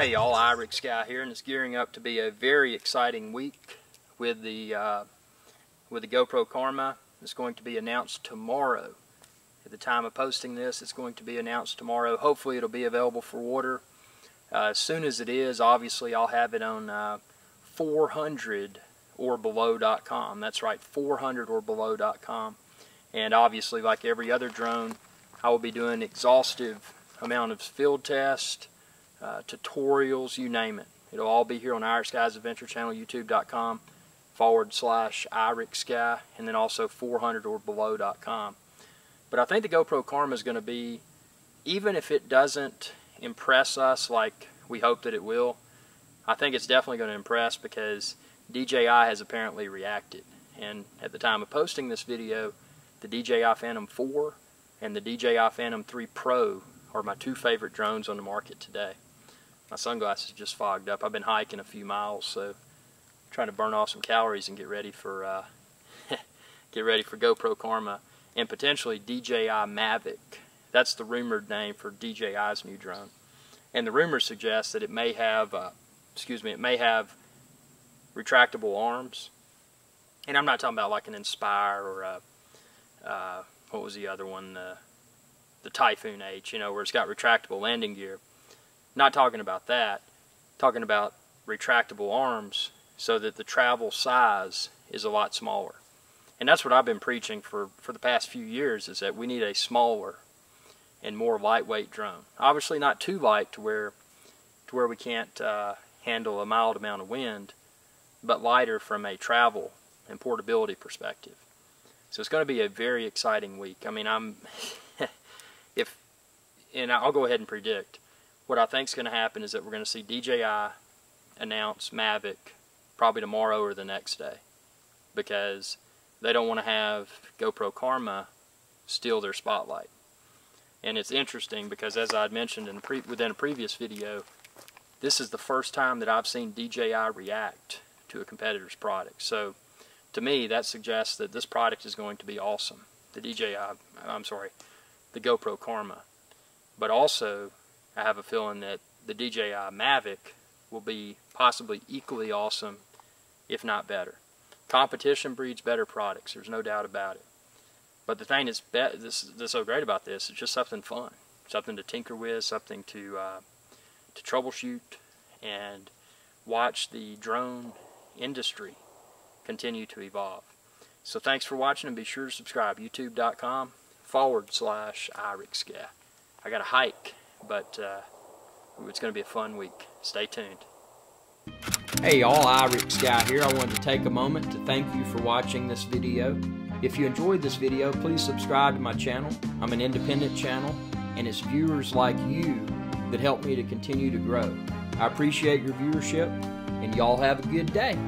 Hey y'all, Irix Guy here, and it's gearing up to be a very exciting week with the uh, with the GoPro Karma. It's going to be announced tomorrow. At the time of posting this, it's going to be announced tomorrow. Hopefully, it'll be available for order uh, as soon as it is. Obviously, I'll have it on uh, 400 or below.com. That's right, 400 or below.com. And obviously, like every other drone, I will be doing exhaustive amount of field tests uh, tutorials, you name it. It'll all be here on Irix Guy's Adventure Channel, youtube.com forward slash Irix Guy, and then also 400 or below.com. But I think the GoPro Karma is going to be, even if it doesn't impress us like we hope that it will, I think it's definitely going to impress because DJI has apparently reacted. And at the time of posting this video, the DJI Phantom 4 and the DJI Phantom 3 Pro are my two favorite drones on the market today my sunglasses just fogged up. I've been hiking a few miles, so I'm trying to burn off some calories and get ready for uh, get ready for GoPro Karma and potentially DJI Mavic. That's the rumored name for DJI's new drone. And the rumors suggest that it may have, uh, excuse me, it may have retractable arms. And I'm not talking about like an Inspire or a, uh, what was the other one, uh, the Typhoon H, you know, where it's got retractable landing gear. Not talking about that, talking about retractable arms so that the travel size is a lot smaller. And that's what I've been preaching for, for the past few years is that we need a smaller and more lightweight drone. Obviously not too light to where to where we can't uh, handle a mild amount of wind, but lighter from a travel and portability perspective. So it's going to be a very exciting week. I mean, I'm if and I'll go ahead and predict what I think is going to happen is that we're going to see DJI announce Mavic probably tomorrow or the next day because they don't want to have GoPro Karma steal their spotlight. And it's interesting because as I had mentioned in pre within a previous video, this is the first time that I've seen DJI react to a competitor's product. So to me, that suggests that this product is going to be awesome. The DJI, I'm sorry, the GoPro Karma. But also, I have a feeling that the DJI Mavic will be possibly equally awesome, if not better. Competition breeds better products. There's no doubt about it. But the thing that's, this, that's so great about this is just something fun, something to tinker with, something to uh, to troubleshoot, and watch the drone industry continue to evolve. So thanks for watching, and be sure to subscribe. YouTube.com forward slash IrixGuy. I got a hike but uh, it's going to be a fun week. Stay tuned. Hey all, Irix Guy here. I wanted to take a moment to thank you for watching this video. If you enjoyed this video, please subscribe to my channel. I'm an independent channel, and it's viewers like you that help me to continue to grow. I appreciate your viewership, and y'all have a good day.